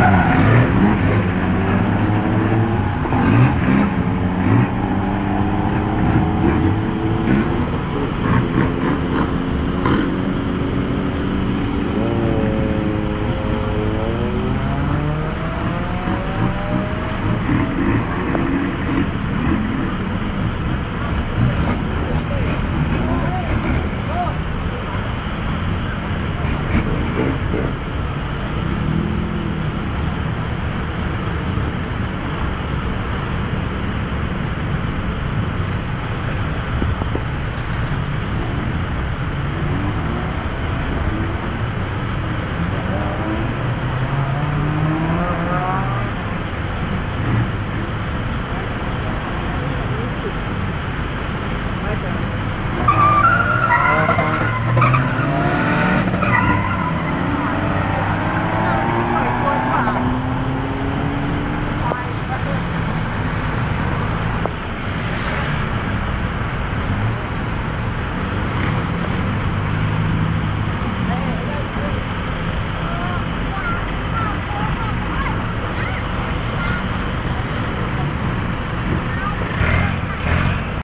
อ่า